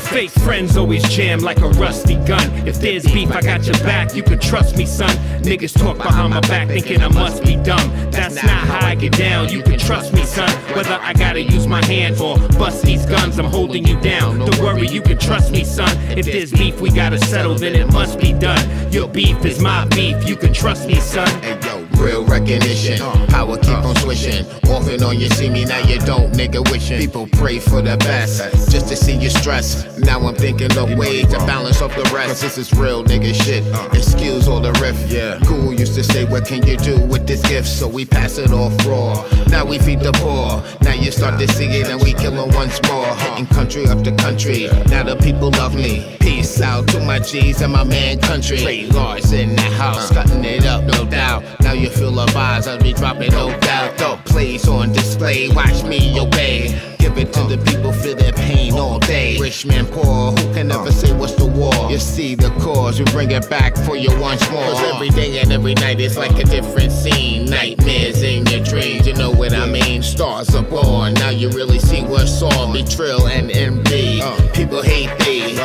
fake friends always jam like a rusty gun. If there's beef, I got your back, you can trust me, son. Niggas talk behind my back thinking I must be dumb. That's not how I get down, you can trust me, son. Whether I gotta use my hand or bust these guns, I'm holding you down. Don't worry, you can trust me, son. If there's beef, we gotta settle, then it must be done. Your beef is my beef, you can trust me, son. Real recognition. Uh. Power keep uh. on switching. Off and on, you see me now, you don't, nigga. Wishing people pray for the best, just to see you stress. Now I'm thinking of ways to balance off the rest. This is real nigga shit. Uh. Excuse all the riff. Yeah. Cool used to say, What can you do with this gift? So we pass it off raw. Now we feed the poor. Now you start to see it and we kill 'em once more. Uh-huh. Hitting country after country. Now the people love me. Peace out to my G's and my man country. Trey Lars in the house, cutting it up, no doubt. Now you feel the vibes as we dropping, no doubt. Dope plays on display, watch me obey. Give it to the people, feel their pain all day. Rich man, poor, who can ever say what's the war? You see the cause, we bring it back for you once more. Cause every day and every night it's like a different scene. Nightmares in your dreams, you know what I mean? Stars are born, now you really see what's on. Betrayal and envy. Uh. People hate thee.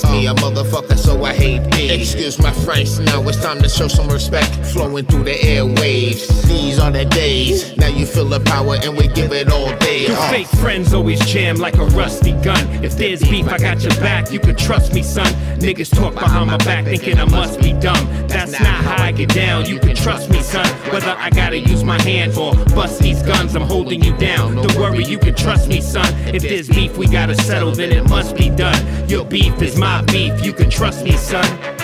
Blast me, a motherfucker, so I hate thee. Excuse my French, now it's time to show some respect. Flowing through the airwaves. These are the days. Now you feel the power and we give it all day. Your Uh. fake friends always jam like a rusty gun. If there's beef, I got your back, you can trust me, son. Niggas talk behind my back thinking I must be dumb. That's not how I get down, you can trust me, son. Whether I gotta use my hand or bust these guns, I'm holding you down. Don't worry, you can trust me, son. If there's beef, we gotta settle, then it must be done. Beef is my beef, you can trust me, son.